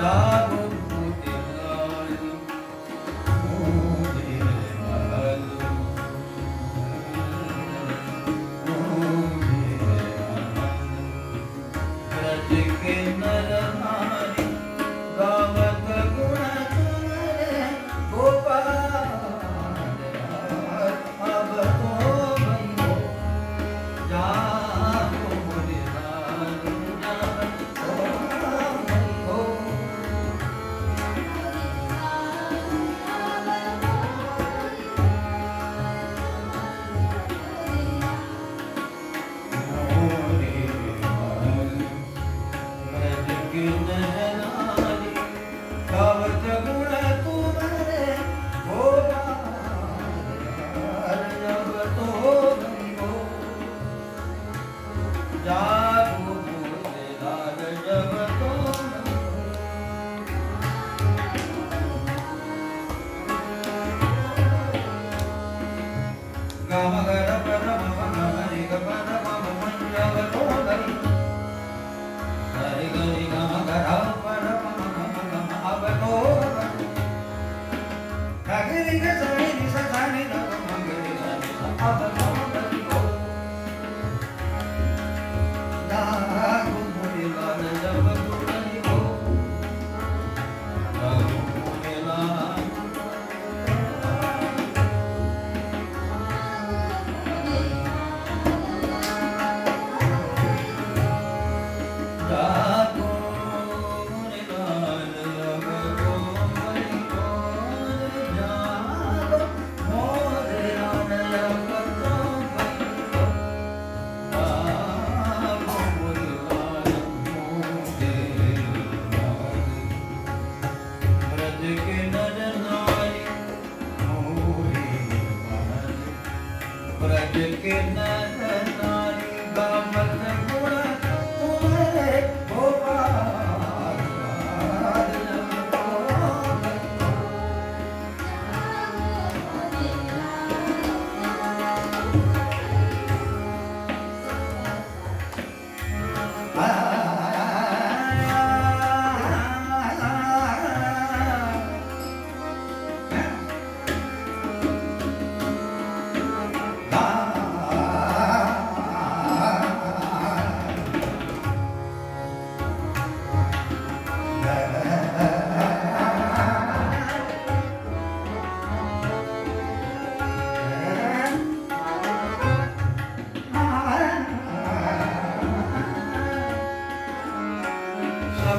야. chicken and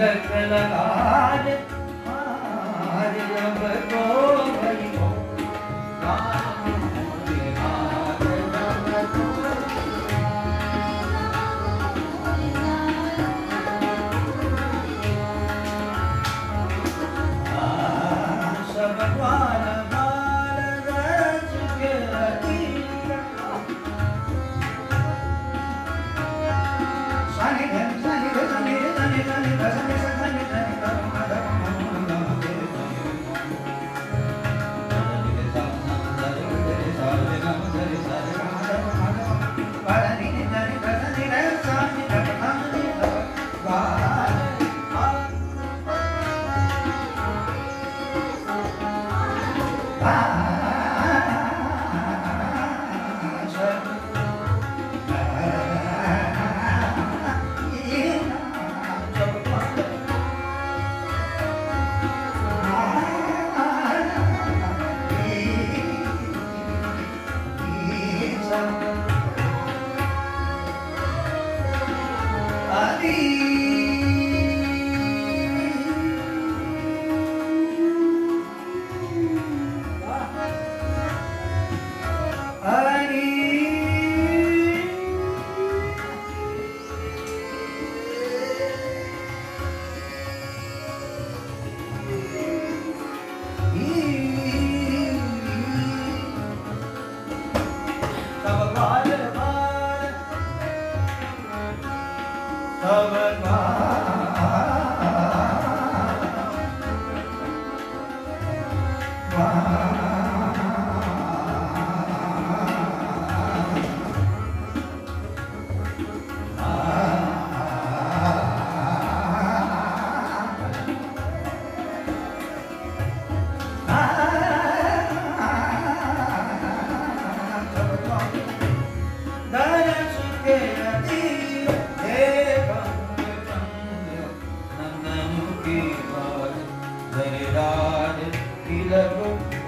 लखनकार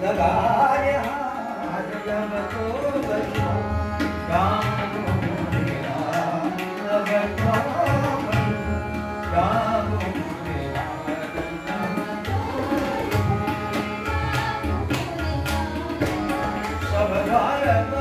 लगाए हाथ जब तो बचो राम सब गायब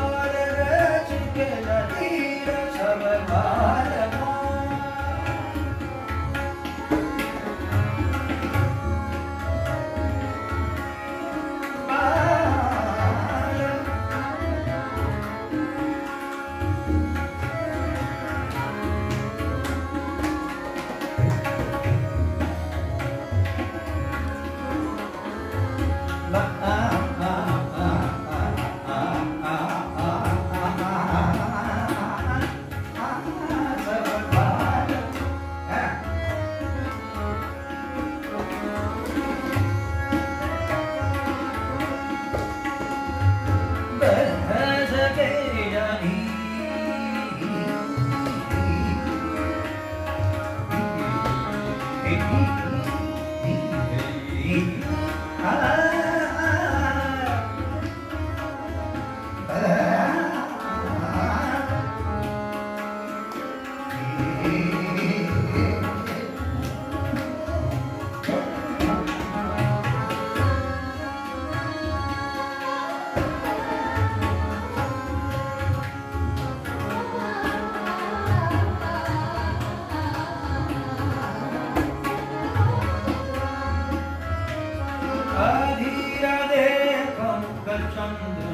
Amém. thunder.